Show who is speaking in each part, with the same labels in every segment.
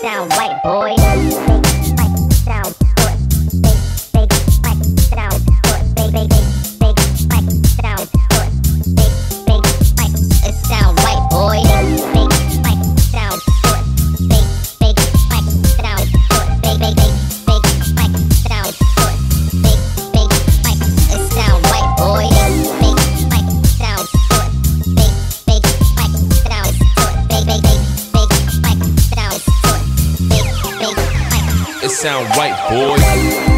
Speaker 1: Sound white boy. Sound
Speaker 2: right, boys.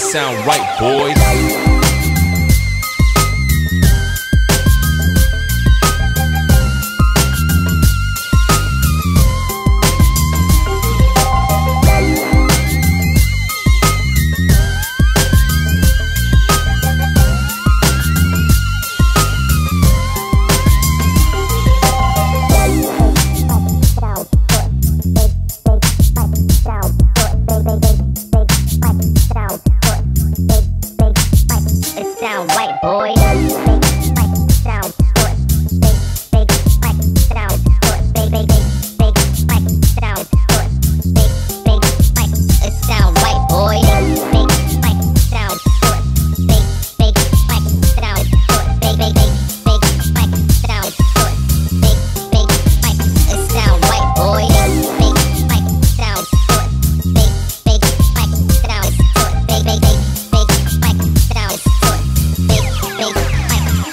Speaker 1: Sound
Speaker 2: right, boys.
Speaker 1: Boy.